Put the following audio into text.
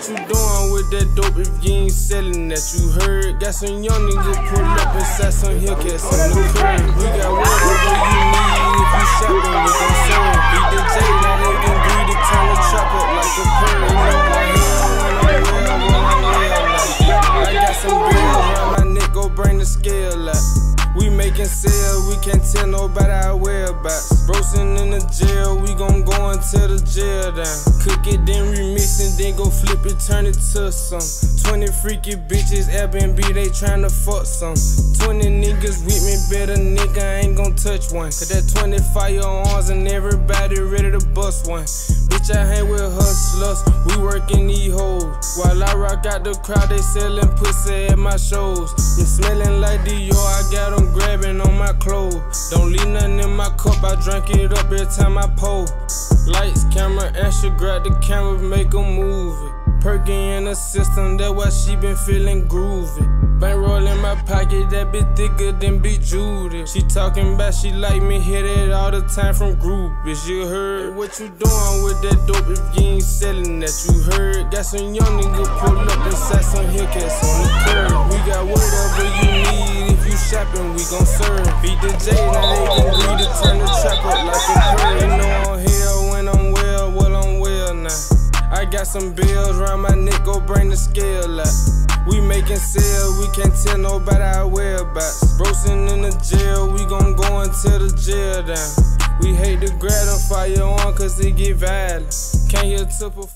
what you doing with that dope if you ain't selling that? You heard? Got some young niggas pull up inside some Hellcats on the curb. We got whatever you need if you shopping, we gon' serve. Beat the J, now they can greedy, turn the trap up like a. Like, I got some around my neck, go bring the scale out. We making sales, we can't tell nobody our whereabouts. Brosin in the jail, we gon' go until the jail down. Cook it, then remix it, then go flip it, turn it to some. 20 freaky bitches, Airbnb, they tryna fuck some. 20 niggas with me, better nigga, I ain't gon' touch one. Cause that 20 firearms and everybody ready to bust one. Bitch, I hang with hustlers, we working these hoes. While I rock out the crowd, they sellin' pussy at my shows. You smelling like Dior, I got them grabbing on my clothes. Don't leave nothing in my cup, I drink it up every time I pull. Lights, camera, action, grab the camera, make a it. Perky in the system, that why she been feeling groovy. Bankroll in my pocket, that bit thicker than Big Judy. She talking about she like me, hit it all the time from groupies. You heard what you doing with that dope if you ain't selling that? You heard? Got some young niggas pull up inside some Hellcats on the curb. We got whatever you need if you shopping, we gon' serve. Beat the J, now they can greedy, turn the trap up like got some bills round my neck, go bring the scale up. We making sales, we can't tell nobody our whereabouts. Brosin in the jail, we gon' go until the jail down. We hate to grab them fire on cause it get violent. Can't hear to perform.